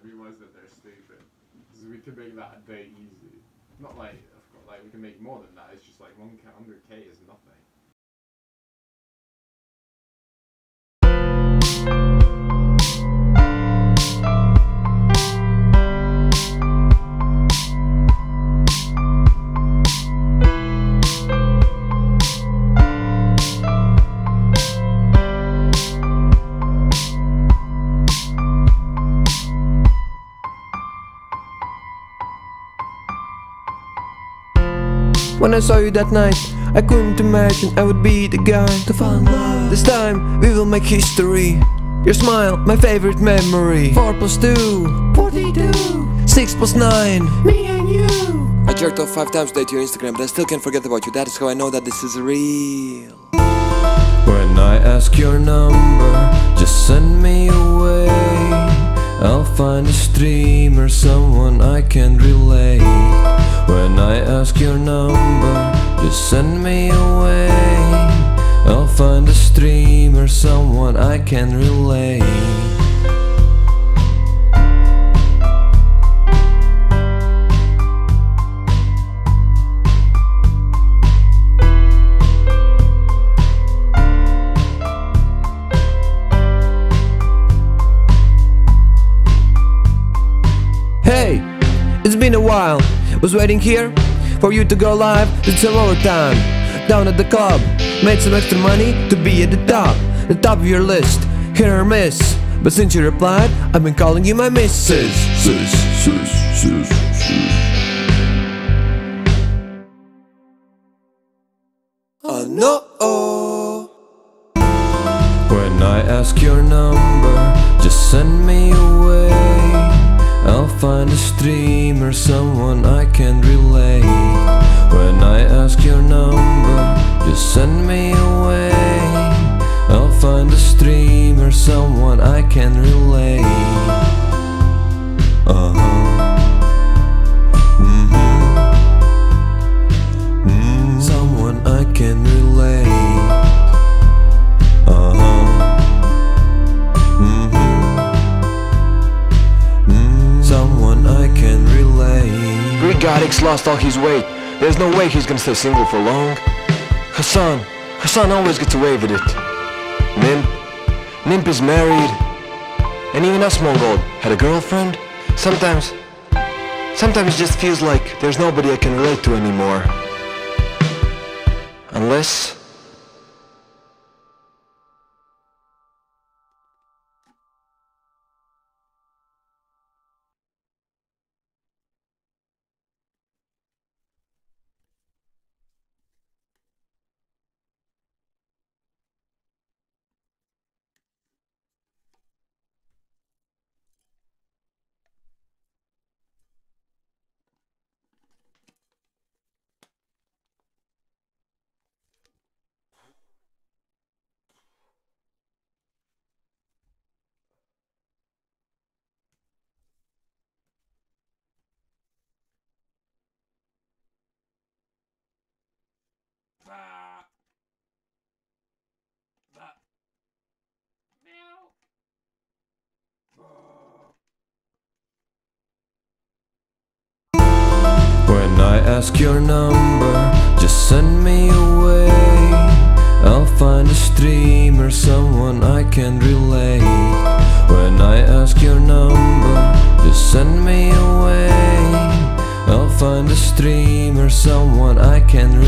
and realize that they're stupid. Because we can make that day easy. Not like, like we can make more than that. It's just like 100k is nothing. When I saw you that night, I couldn't imagine I would be the guy to fall in love. This time, we will make history. Your smile, my favorite memory. 4 plus 2, 42. 6 plus 9, me and you. I jerked off 5 times today to your Instagram, but I still can't forget about you. That is how I know that this is real. When I ask your number, just send me away. Find a stream or someone I can relate. When I ask your number, just send me away. I'll find a stream or someone I can relate. It's been a while. Was waiting here for you to go live. Did some overtime down at the club. Made some extra money to be at the top, the top of your list. Hit or miss. But since you replied, I've been calling you my missus. Sis, sis, sis, sis. Oh no. When I ask your number, just send me away. I'll find a stream or someone I can relate. When I ask your number, just send me away. I'll find a stream or someone I can relate. Greek lost all his weight. There's no way he's gonna stay single for long. Hasan, Hasan always gets away with it. Nim, Nimp is married. And even Asmongold had a girlfriend. Sometimes, sometimes it just feels like there's nobody I can relate to anymore. Unless... ask your number, just send me away. I'll find a stream or someone I can relate. When I ask your number, just send me away. I'll find a stream or someone I can